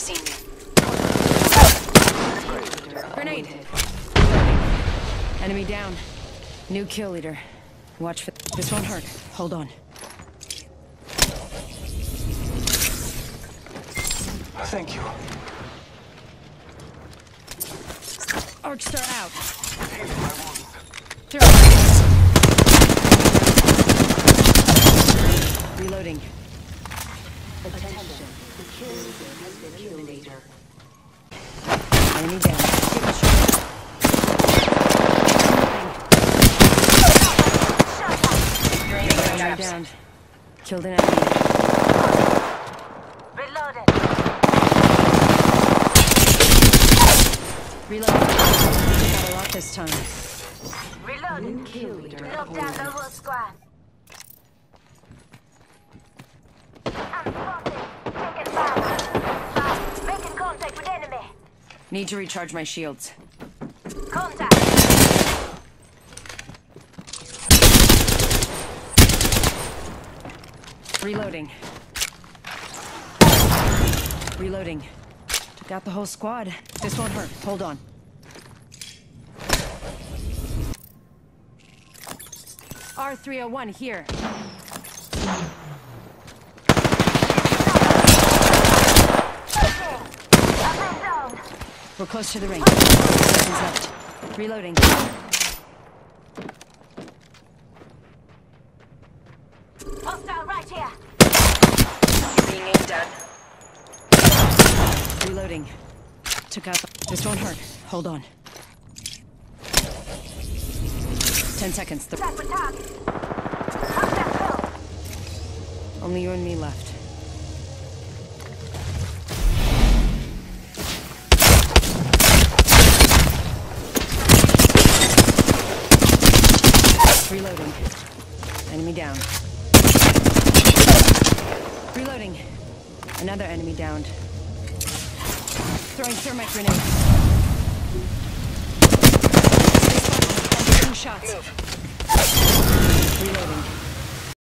seen you. Grenade. Enemy down. New kill leader. Watch for this won't hurt. Hold on. Thank you. Arc Star out. Enemy down. Give a shot. Enemy down. Killed an enemy. Reloaded. Reloading. Got a lot this time. Reloaded. Kill leader Knock down the whole squad. Need to recharge my shields. Contact. Reloading. Reloading. Took out the whole squad. This won't hurt. Hold on. R301 here. I'm down. We're close to the ring. Seconds left. Reloading. Hostile right here. Being aimed at. Reloading. Took out. This won't hurt. Hold on. Ten seconds. Reloading. Enemy down. Reloading. Another enemy downed. Throwing thermite grenade. I'm taking. Reloading.